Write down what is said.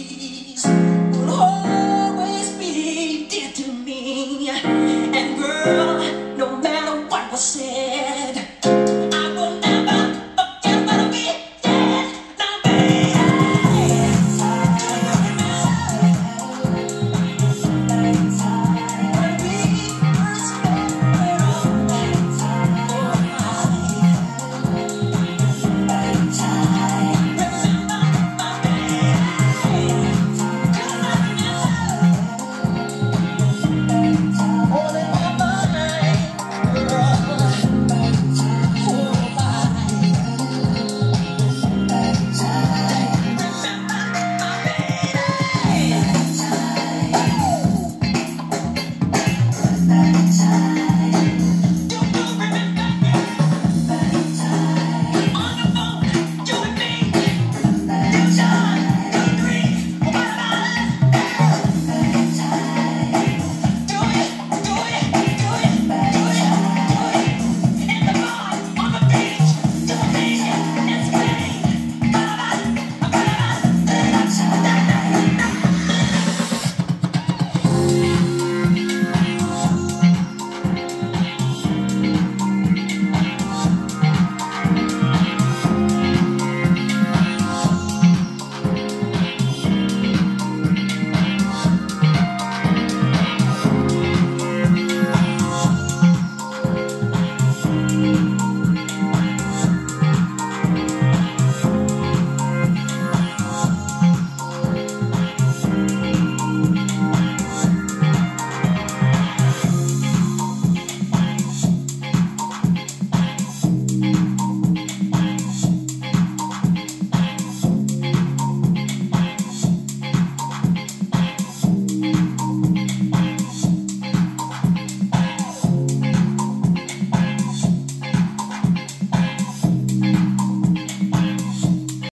You.